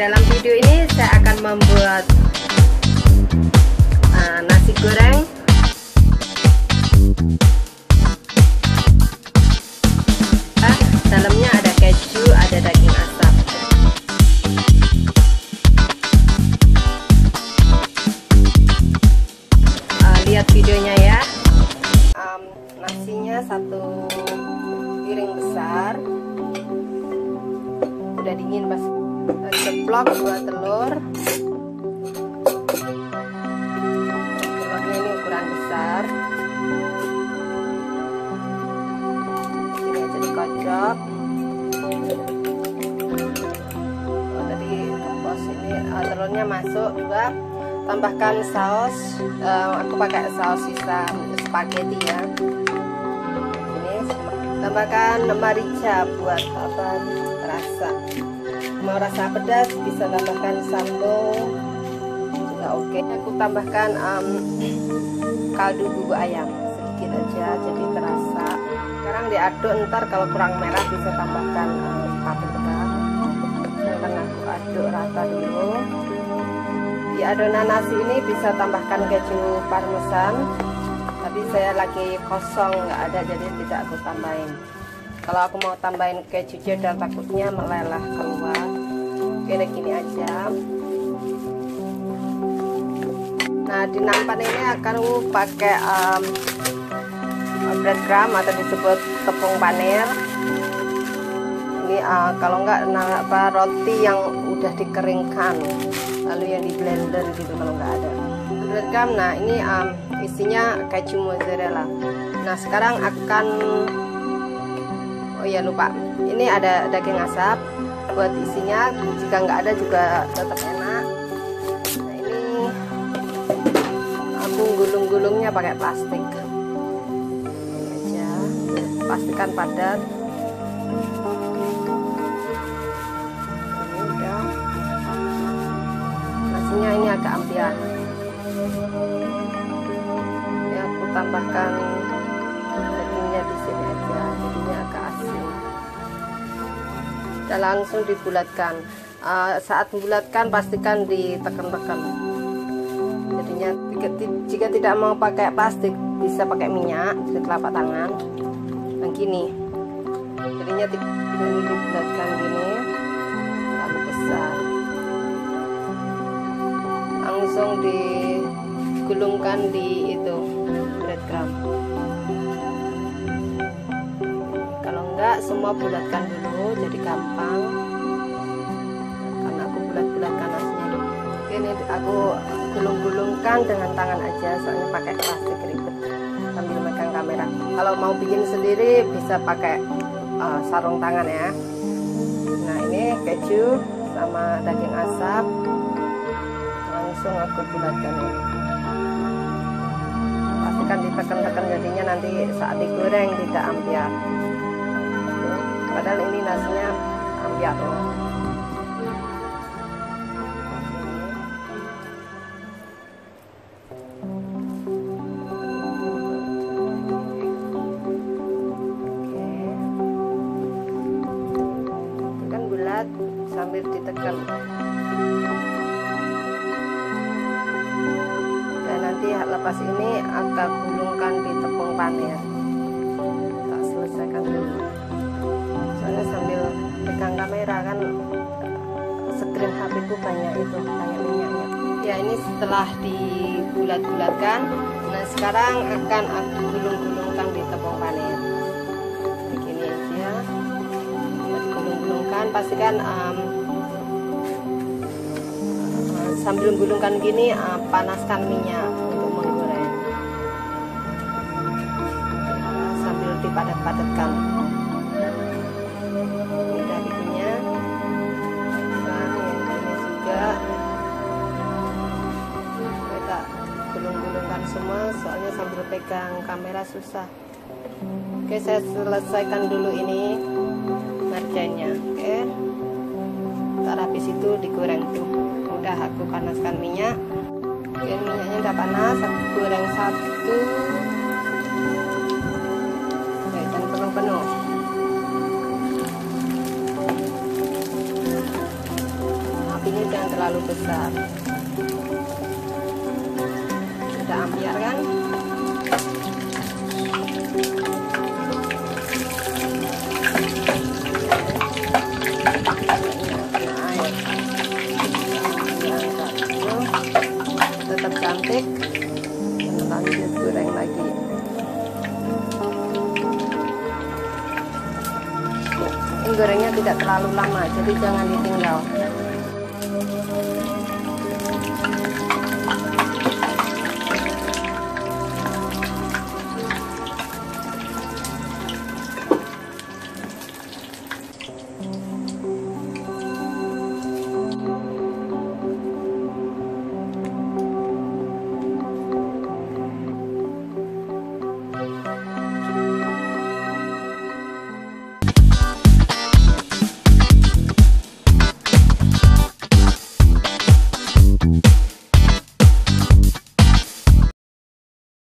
dalam video ini saya akan membuat uh, nasi goreng. Uh, dalamnya ada keju ada daging asap. Uh, lihat videonya ya. Um, nasinya satu piring besar. Udah dingin pas ceplok dua telur. Telurnya ini ukuran besar. Ini aja dikocok. Oh, tadi kepos ini uh, telurnya masuk. Juga tambahkan saus. Uh, aku pakai saus sisa spaghetti ya. Ini tambahkan merica buat apa rasa mau rasa pedas bisa tambahkan sambal. Juga oke. Okay. aku tambahkan um, kaldu bubuk ayam sedikit aja jadi terasa. Sekarang diaduk ntar kalau kurang merah bisa tambahkan um, paprika sekarang aku aduk rata dulu. Di adonan nasi ini bisa tambahkan keju parmesan tapi saya lagi kosong nggak ada jadi tidak aku tambahin. Kalau aku mau tambahin keju cheddar takutnya meleleh keluar oke gini aja. Nah di nampan ini akan pakai um, breadcrumb atau disebut tepung panir ini uh, kalau enggak nah, apa roti yang udah dikeringkan lalu yang di blender gitu kalau nggak ada. Breadcrumb nah ini um, isinya keju mozzarella. Nah sekarang akan oh iya lupa. Ini ada daging asap buat isinya jika nggak ada juga tetap enak. Nah ini aku gulung-gulungnya pakai plastik. Ini aja pastikan padat. Ini nasinya ini agak ambiar ini aku tambahkan kita langsung dibulatkan. Uh, saat membulatkan pastikan ditekan-tekan. Jadinya jika tidak mau pakai plastik bisa pakai minyak jadi telapak tangan. Yang gini jadinya dibulatkan gini lalu besar. Langsung digulungkan di itu breadcrumb enggak semua bulatkan dulu jadi gampang. Karena aku bulat-bulatkan nasinya dulu ini aku gulung-gulungkan dengan tangan aja soalnya pakai plastik ribet sambil megang kamera. Kalau mau bikin sendiri bisa pakai uh, sarung tangan ya. Nah ini keju sama daging asap. Langsung aku bulatkan. Ini pastikan ditekan-tekan jadinya nanti saat digoreng tidak ambiar padahal ini nasinya ambiar loh kan sambil ditekan. Dan nanti lepas ini akan gulungkan di tepung panir tak selesaikan dulu soalnya sambil pegang kamera kan screen HP ku banyak itu banyak minyaknya. Ya ini setelah dibulat-bulatkan. Nah sekarang akan aku gulung-gulungkan di tepung panir begini aja. Digulung-gulungkan pastikan um, sambil gulungkan gini uh, panaskan minyak untuk menggoreng. Sambil dipadat-padatkan semua soalnya sambil pegang kamera susah. Oke saya selesaikan dulu ini ngerjainnya. Oke. Ntar habis itu digoreng tuh. Udah aku panaskan minyak. Oke minyaknya udah panas aku goreng satu. Oke penuh-penuh. Terlalu besar goreng gorengnya tidak terlalu lama jadi jangan ditinggal